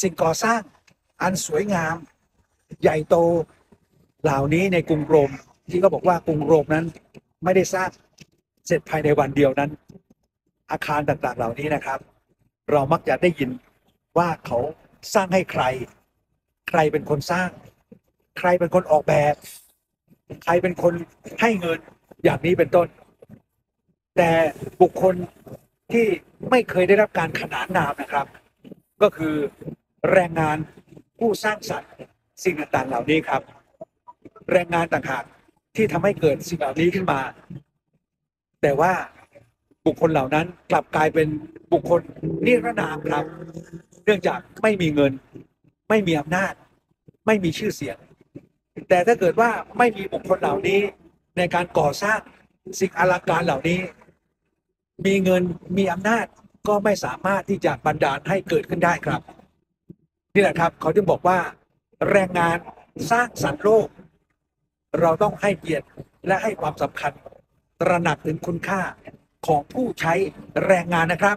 สิ่งก่อสร้างอันสวยงาม ใหญ่โตเหล่านี้ในกรุงโรมที่เขาบอกว่ากรุงโรมนั้นไม่ได้สร้างเสร็จภายในวันเดียวนั้น อาคารต่างๆเหล่านี้นะครับ เรามักจะได้ยินว่าเขาสร้างให้ใคร ใครเป็นคนสร้าง ใครเป็นคนออกแบบ ใครเป็นคนให้เงินอย่างนี้เป็นต้น แต่บุคคลที่ไม่เคยได้รับการขนานนามนะครับ ก็คือ แรงงานผู้สร้างสรรค์สิ่งต่างๆเหล่านี้ครับ แรงงานต่างหากที่ทำให้เกิดสิ่งเหล่านี้ขึ้นมา แต่ว่าบุคคลเหล่านั้นกลับกลายเป็นบุคคลนิรนามครับ เนื่องจากไม่มีเงิน ไม่มีอำนาจ ไม่มีชื่อเสียง แต่ถ้าเกิดว่าไม่มีบุคคลเหล่านี้ในการก่อสร้างสิ่งอลังการเหล่านี้ มีเงินมีอำนาจก็ไม่สามารถที่จะบันดาลให้เกิดขึ้นได้ครับ นี่แหละครับเขาจึงบอกว่าแรงงานสร้างสรรค์โลก เราต้องให้เกียรติและให้ความสำคัญ ตระหนักถึงคุณค่าของผู้ใช้แรงงานนะครับ